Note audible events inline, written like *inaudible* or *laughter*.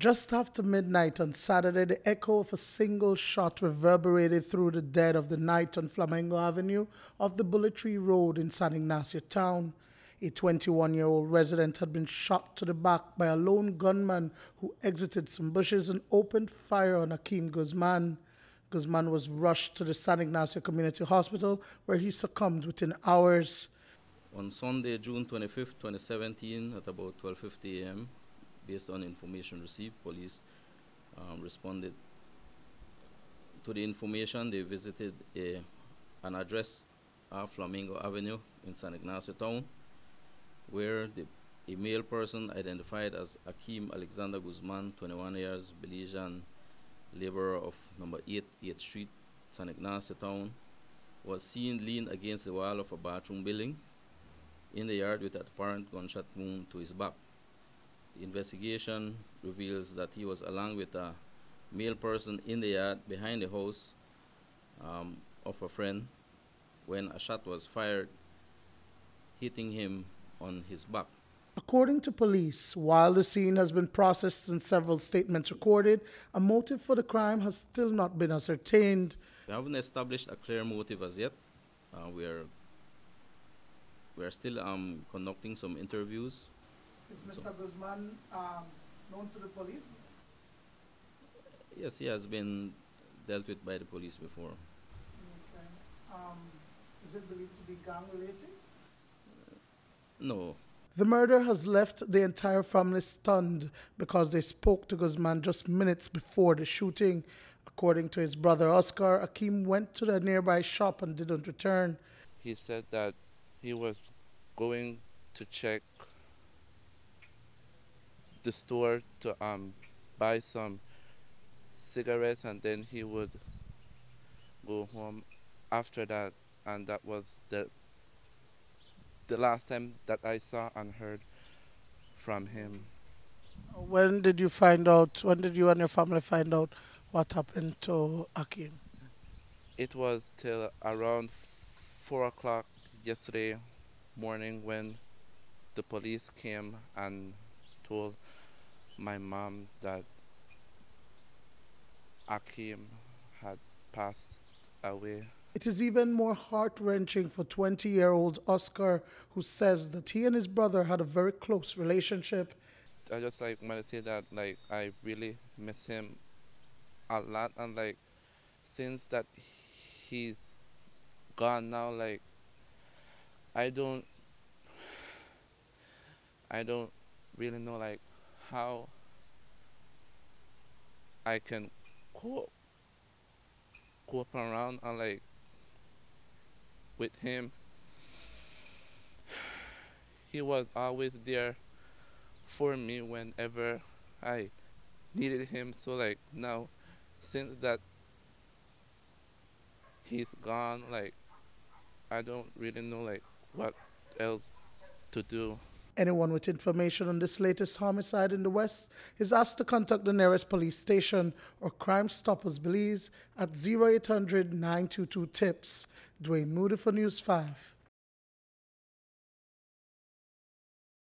Just after midnight on Saturday, the echo of a single shot reverberated through the dead of the night on Flamingo Avenue of the Bullet Tree Road in San Ignacio town. A 21 year old resident had been shot to the back by a lone gunman who exited some bushes and opened fire on Akeem Guzman. Guzman was rushed to the San Ignacio Community Hospital where he succumbed within hours. On Sunday, June 25, 2017, at about 12:50 a.m., based on information received, police um, responded to the information. They visited a, an address off Flamingo Avenue in San Ignacio Town, where the, a male person identified as Akeem Alexander Guzman, 21 years, Belizean laborer of number 8 8th Street, San Ignacio Town, was seen leaned against the wall of a bathroom building in the yard with an apparent gunshot wound to his back. The investigation reveals that he was along with a male person in the yard behind the house um, of a friend when a shot was fired, hitting him on his back. According to police, while the scene has been processed and several statements recorded, a motive for the crime has still not been ascertained. We haven't established a clear motive as yet. Uh, we are we are still um, conducting some interviews is Mr. So, Guzman um, known to the police? Yes, he has been dealt with by the police before. Okay. Um, is it believed to be gang related? Uh, no. The murder has left the entire family stunned because they spoke to Guzman just minutes before the shooting. According to his brother Oscar, Akeem went to the nearby shop and didn't return. He said that he was going to check the store to um, buy some cigarettes and then he would go home after that and that was the the last time that I saw and heard from him. When did you find out, when did you and your family find out what happened to Akeem? It was till around 4 o'clock yesterday morning when the police came and told my mom that Akeem had passed away. It is even more heart wrenching for 20 year old Oscar, who says that he and his brother had a very close relationship. I just like want to say that like I really miss him a lot, and like since that he's gone now, like I don't, *sighs* I don't really know like how I can cope cope around and like with him. *sighs* He was always there for me whenever I needed him. So like now since that he's gone like I don't really know like what else to do Anyone with information on this latest homicide in the West is asked to contact the nearest police station or Crime Stoppers Belize at 0800 922 TIPS. Duane Moody for News 5.